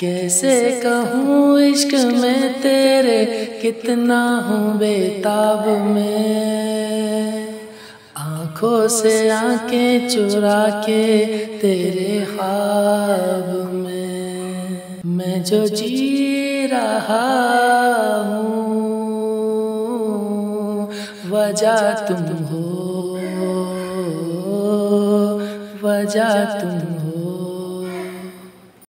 कैसे कहूँ इश्क में तेरे कितना हूँ बेताब में? आँखों से आँखें चुरा के तेरे ख्वाब में। मैं जो जी रहा हूँ, वजह तुम हो, वजह तुम हो।